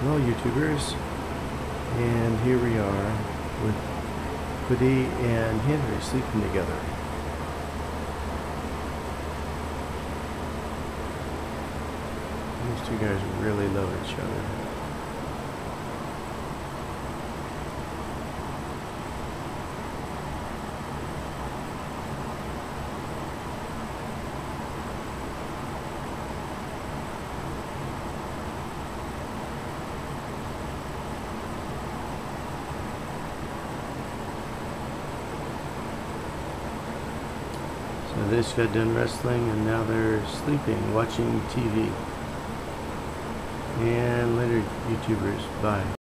Hello YouTubers and here we are with Quiddy and Henry sleeping together. These two guys really love each other. They just got done wrestling and now they're sleeping, watching TV. And later, YouTubers. Bye.